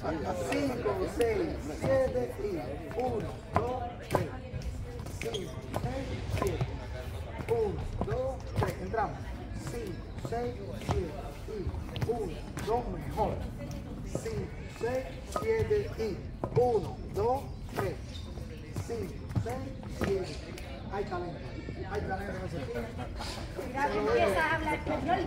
5, 6, 7 y 1, 2, 3. 5, 6, 7. 1, 2, 3. Entramos. 5, 6, 7 y 1, 2, mejor. 5, 6, 7 y 1, 2, 3. 5, 6, 7. Hay talento. Hay talento en ese Mira a hablar español.